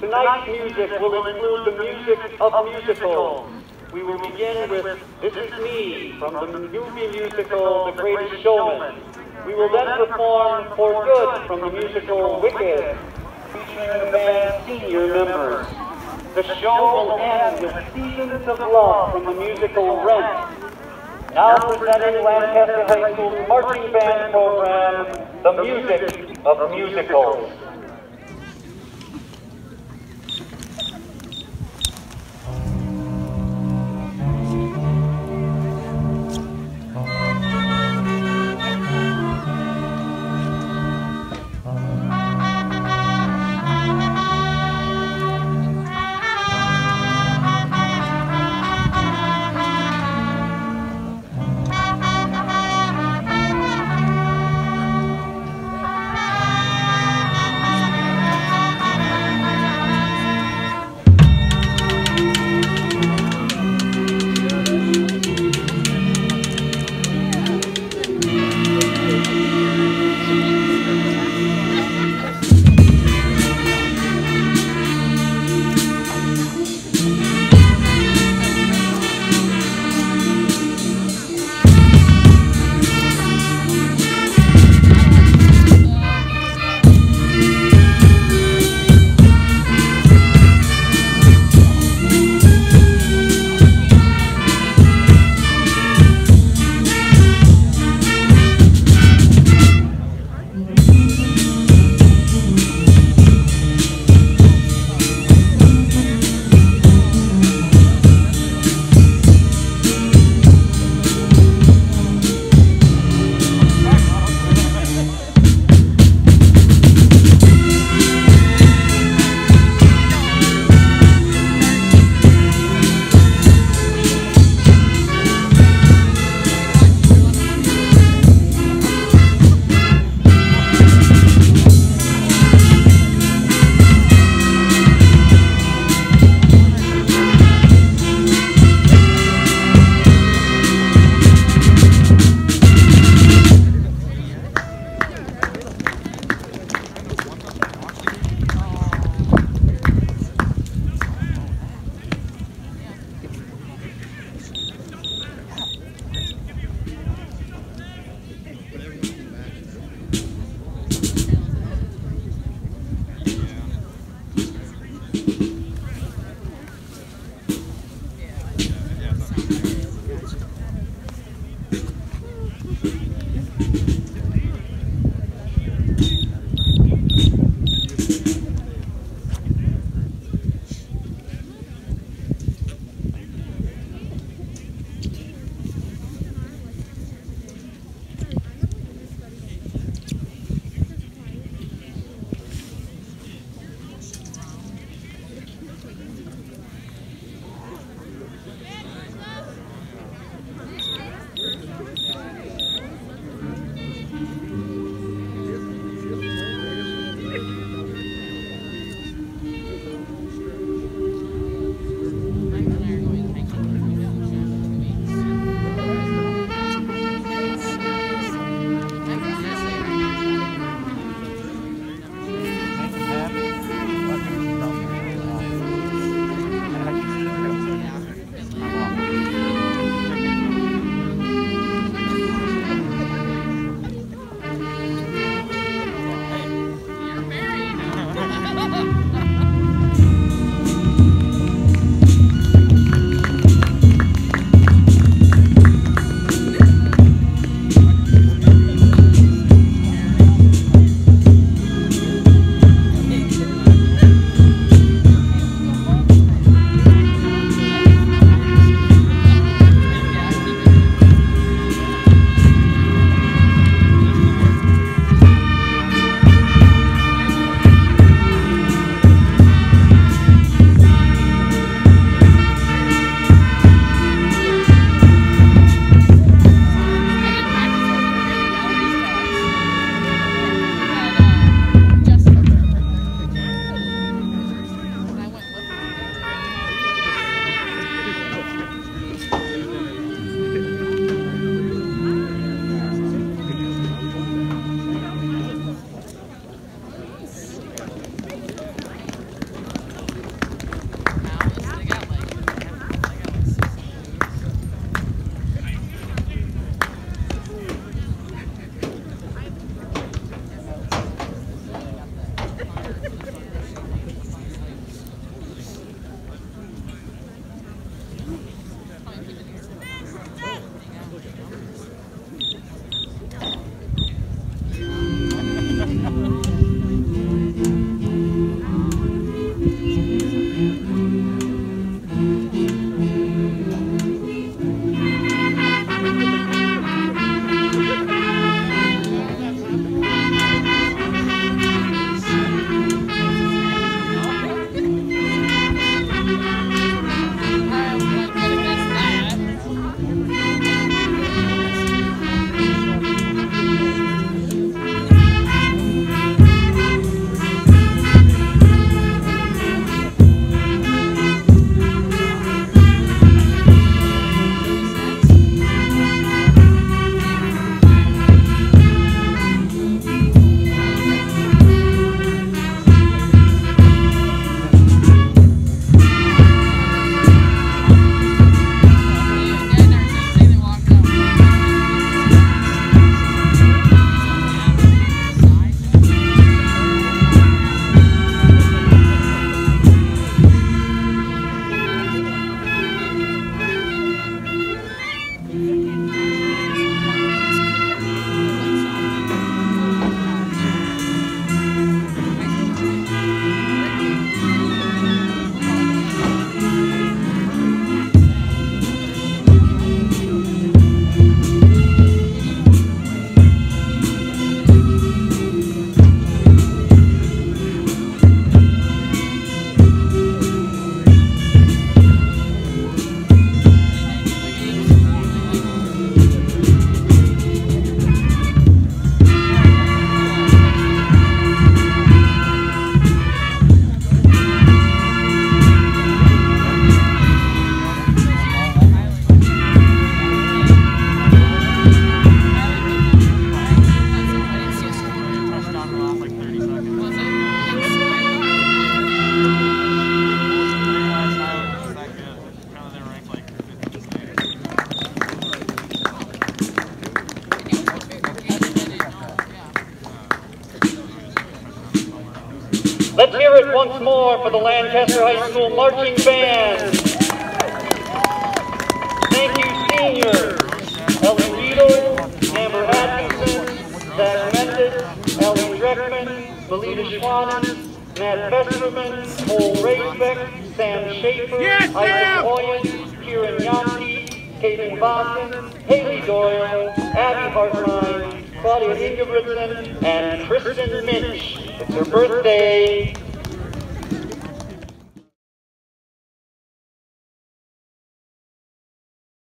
Tonight's music will include the music of musicals. We will begin with This Is Me from the movie musical The Greatest Showman. We will then perform For Good from the musical Wicked, featuring the band's senior members. The show will end with Seasons of Love from the musical Rent. Now presenting Lancaster High School's marching band program, The Music of Musicals. Once more for the Lancaster High School Marching Band. Thank you, seniors. Ellie Riedel, Amber Atkinson, Zach Mendes, Ellie Dreckman, Melita Schwanen, Matt Festerman, Cole Racebeck, Sam Schaefer, Yes! Isaac Hoyens, Kieran Yancey, Kaden Boston, Haley Doyle, Abby Hartline, Claudia Ingebrigtsen, and Kristen Minch. It's her birthday.